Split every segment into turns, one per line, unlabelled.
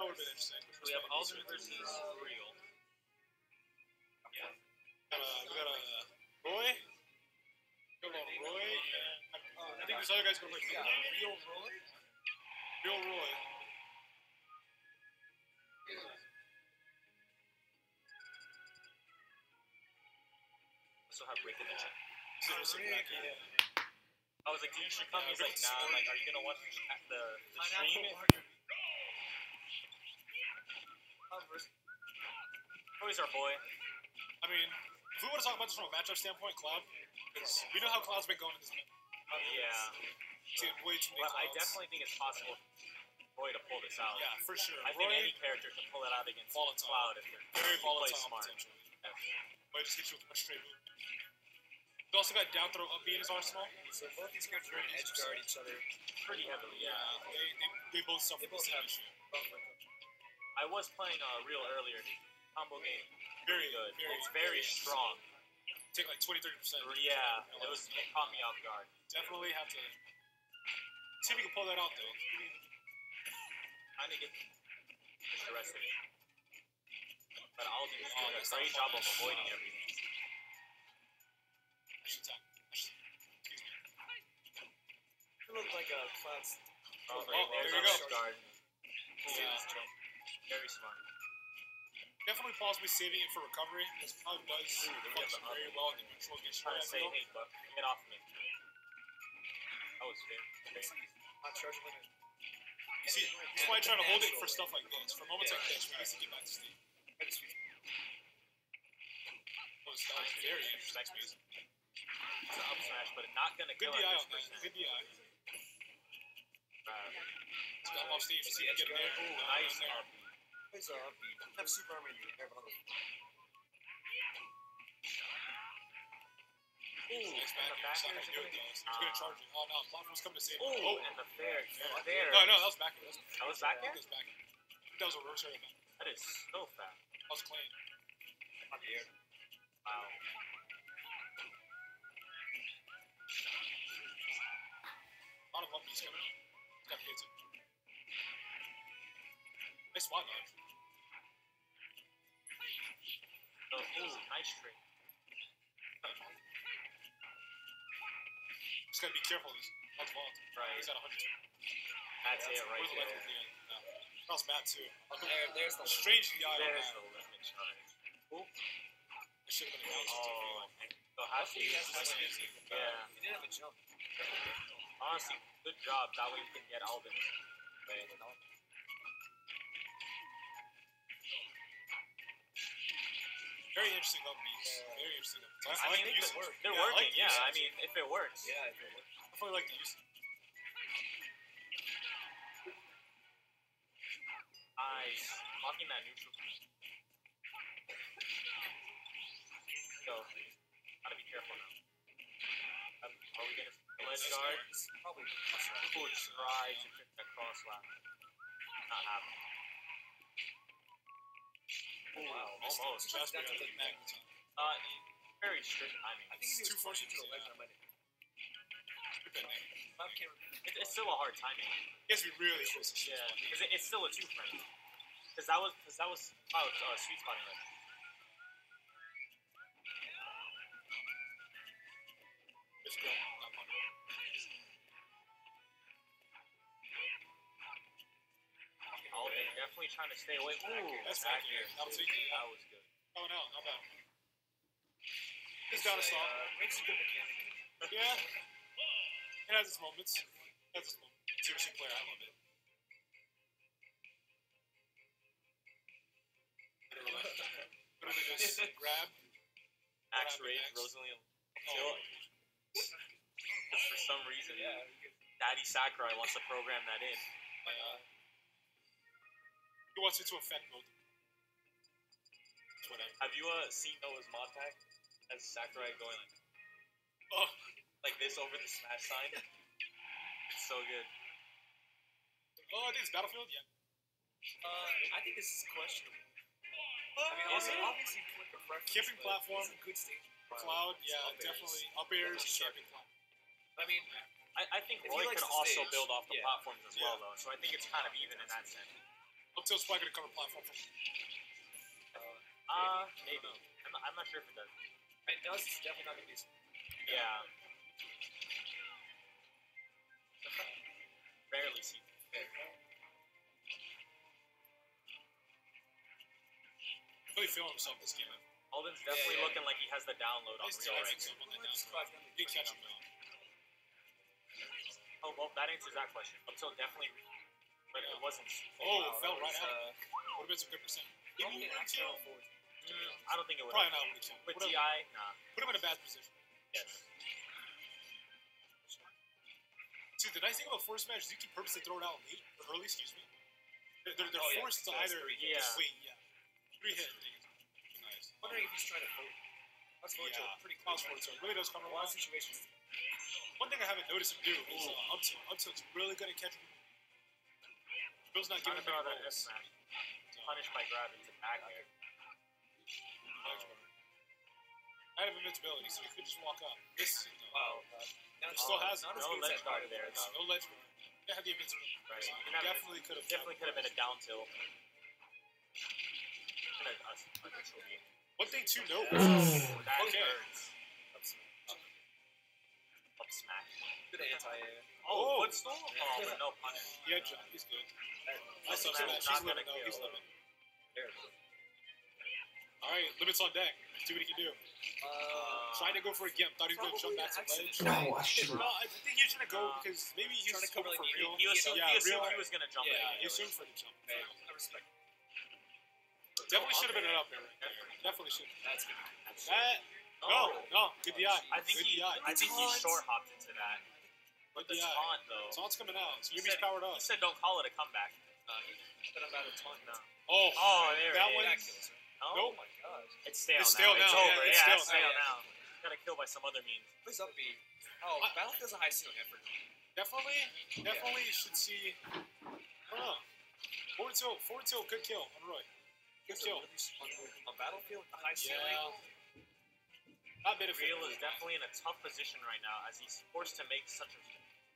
That would have interesting.
So we have Alden versus Real.
Yeah. Got a, we got a Roy. Got a Roy. And I think this other guy's gonna play
Yeah,
Real
Roy.
Real Roy.
Also have Rick in the chat.
Back here.
I was like, do you should come? He's like, nah. I'm like, are you gonna watch the, the stream? Always our boy.
I mean, if we want to talk about this from a matchup standpoint, Cloud, because we know how Cloud's been going in this match.
Yeah.
He's getting way too many
But I definitely think it's possible for Roy to pull this out.
Yeah, for sure.
I think any character can pull it out against
Volatile.
Cloud if they're
very
if
volatile
smart.
potentially.
Yeah.
Roy just hits you with a straight move. He's also got down throw up B in his arsenal.
So both these characters are gonna edge guard each other.
Pretty heavily,
Yeah,
yeah.
they, they, they both suffer
They
the
both
same
have
issue.
I was playing uh, real earlier. Combo game,
Very
good.
Very,
It's very strong.
Take like 20, 30%.
Yeah, it was it caught me off guard.
Definitely have to see if we can pull that out though.
Trying to get the rest of it. But Alden is
Oh,
doing a
that's
great job of avoiding everything.
I should talk. Excuse me.
It looked like a Cloud's.
Oh,
Oh,
right
there you go.
guard.
Yeah.
Very smart.
Definitely possibly saving it for recovery. This Cloud does
Ooh, they
function very well in the neutral against
Trying to say, hey, Buck, get off me. That was fair.
Not charging with it.
You see, that's why I try to hold it for stuff like this. For moments like this, we need to get back to Steve.
Right.
That was, that was very interesting. Space.
It's an up smash, but not gonna
Good
kill
DI on that. Good DI.
Uh,
He's got him off Steve. See if he get him there.
Ooh, nice.
in there.
Up.
Plays uh, you have super armor in hair, but the
Ooh, and the
back
back
air.
air
He's
is
not gonna do it, though. He's gonna charge it. Oh no, platform's coming to save.
Ooh,
Oh,
and the fair.
Yeah.
Fair.
No, no, that was back. That was,
That was back
that
air?
was back. That was a reverse man.
That is so fast.
That was clean.
on the air.
Wow.
A lot of coming. He's got hits. Nice spot dodge.
Oh, ooh, nice trick.
Just gotta be careful. He's that's vault.
Right.
He's at 100.
That's it right
Where's the left
there.
end? No. That was bad too.
There, there's the
Strange DI on
There's the limit shot.
It should have been a bounce.
Oh, so Hashi
He has
is
nice
like,
speed.
yeah.
He didn't have a jump.
Honestly, good job. That way we can get Alvin.
Very interesting up B's. Very interesting up B's.
I
like the
they're,
usage.
they're
Yeah, I like
working.
the
Yeah, I mean, if it works.
Yeah, if it works.
I definitely like the usage.
Nice. Blocking that neutral. Go. Gotta be careful now. Um, are we gonna the ledge guard?
guard.
Probably.
People would try to trick that cross lap. Not happening.
Oh, wow.
Almost.
Just
That's
barely
a
hit back the.
Uh, very strict timing.
I think
Two
was pushing to the left,
yeah.
I might.
It, it's still a hard timing.
To be really close
Yeah, because it, it's still a two frame. Because that was because that was Cloud's uh, sweet spotting right.
It's good.
Definitely trying to stay away. Ooh,
That's
back
back air.
air.
That'll take.
That was good.
Oh no, not bad. He's down a
Say,
stop.
Uh, Rick's a good mechanic.
Yeah. It has its moments. It has its moments. Seriously, player, I love it. Literally just grab.
Axe Rage? Rosalie, Chill. Because for some reason,
Yeah.
Daddy Sakurai wants to program that in.
uh, he wants it to affect both. It's whatever.
Have you uh, seen Noah's mod pack? As Sakurai going like,
Oh,
like this over the smash sign? It's so good.
oh, I think it's Battlefield. Yeah.
Uh, I think this is questionable. I mean,
Is
obviously,
it?
obviously flip the preference,
Camping platform.
A good stage.
Cloud.
It's
Yeah,
up airs.
definitely up airs. Camping platform.
I mean,
I, I think
If
Roy
likes
could also
stage,
build off the
yeah.
platforms as well, though. So I think it's kind of even in that sense.
Up to probably gonna cover platform from
Uh, maybe. I'm not, I'm not sure if it does.
It does. It's definitely not gonna be.
Yeah. Barely see.
really feeling himself this game.
Alden's definitely
yeah.
looking like he has the download on
Nice
real right
defense
now.
up on that down. Good catch him though.
Oh, well, that answers that question. I'm till definitely, but it wasn't.
Oh,
Wow,
fell right out.
uh,
Would have been some good percent.
Probably an accidental
Kill.
forward.
Mm, I don't think it would.
Probably not would have.
With Ti, nah.
Put him in a bad position.
Yes.
See, the nice thing about force match is you can purposely throw it out late or early. Excuse me. They're, they're, they're
Oh, yeah.
forced to either
three
hits.
just wait. Yeah, three hit. Nice.
Wondering if he's trying to vote. That's forward
Yeah,
pretty close.
forward tilt really does come
A
a
lot of situations.
One thing I haven't noticed him do is uh, up tilt. Up tilt's really good at catching. Bill's not
Trying
giving
to
him
throw
any
that
rolls.
Punished by grabbing to back air.
I have invincibility, so he could just walk up. This uh,
Wow. Now
He still has
not as
no
good
ledge
that
guard
guard
there,
was.
though.
no ledge guard. They had the invincibility.
Right.
So
You
definitely could have.
Definitely could have been a down tilt.
One thing to note.
Oh, that
Okay.
Hurts. Up.
Good anti-air.
Oh,
Oh.
footstool? Oh, but no punish.
Yeah, John, he's good.
Up
Nice up
smash
smash.
not
He's living
gonna
though. He's living. All right, limits on deck. See what he can do.
Uh,
Trying to go for a gimp. Thought he was going to jump back to ledge.
No, I should.
No, I think he was trying to go
Uh,
because maybe he
trying
was
to cover,
coming for real.
He assumed,
yeah,
he, assumed
real.
he was going to jump
Yeah,
he
immediately.
assumed for the jump.
Okay, I respect.
Definitely should have been an up there. Definitely should.
That's good.
That no, no, good DI.
I think
good
he,
DI.
I think he short hopped into that. But the
DI.
taunt though,
Taunt's coming out. So
He
Yumi's
said-
powered up.
he said don't call it a comeback.
Uh, he put him out of taunt now.
Oh,
Oh, there
That
it
one-
is.
That kills, right?
Oh,
Nope.
My gosh.
It's stale
It's
now.
stale
It's
now,
over.
yeah, it's
yeah,
stale.
it's stale
Yeah, yeah.
now. Got to kill by some other means.
Please up B. Oh,
I-
Battlefield's a high ceiling effort.
definitely, definitely should see. I don't know. Forward tilt, forward tilt, good kill on Roy. Good
It's a
kill.
really s- on Battlefield, the high ceiling.
Yeah. Not benefit.
Real is definitely in a tough position right now as he's forced to make such a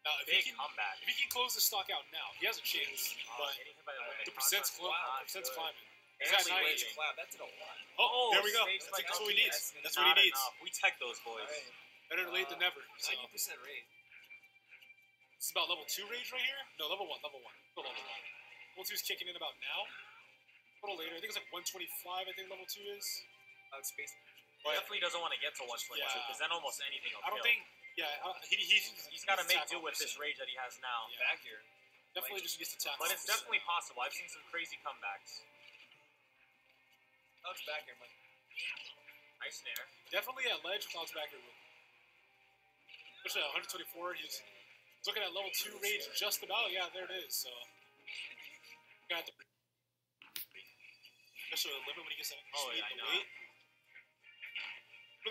Now, if he
big
can,
comeback.
if he can close the stock out now, he has a chance.
Uh,
But
getting hit by the limit
the percent's, clo-
was
percent's climbing.
And
He's at
we
90.
waiting.
Wedge Cloud, that did a lot.
Oh, there we go. That's,
like
that's what he needs.
That's
That's what he needs.
enough. We tech those boys.
Alright.
Better late than never. So.
Ninety percent rage.
This is about level two rage right here. No, level one. Level one. Level one. Level two's kicking in about now. A little later. I think it's like 125. I think level two is.
Uh, space.
He definitely doesn't want to get to 122
Yeah.
because then almost anything will
I don't
kill.
think. Yeah, I he, he's
he's got to make do with this rage that he has now.
Yeah.
Back here.
Definitely just gets to tap.
But it's
percent.
definitely possible. I've seen some crazy comebacks.
It's back here, Mike.
Nice snare.
Definitely at ledge, Cloud's back here. with- Especially at 124, he's, he's looking at level 2 rage just about. Yeah, there it is. So, got the. Especially the limit when he gets that
Oh, yeah, I
and
know.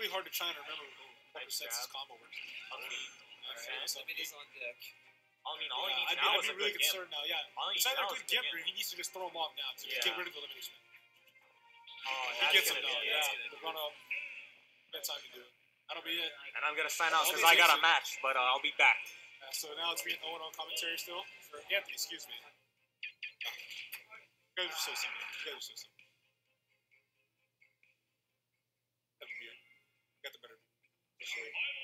Weight. Really hard to try and remember what
Nice
percent his combo works.
Okay.
Alright,
Okay.
so
Limit is on deck.
I mean, all he
yeah,
needs
I'd be,
now
I'd
is
be
a
really
good gimp.
concerned now. Yeah,
All he
it's
needs
either a good
a
gimp or he needs to just throw him off now to just get rid of the elimination.
Oh,
He gets him
gonna
though. Yeah, the run up. That time to do it. That'll be it.
And I'm gonna sign out because I got a match, but uh, I'll be back.
Uh, so now it's me and Owen on commentary still. For Anthony, excuse me. You guys are so similar. You guys are so similar. Have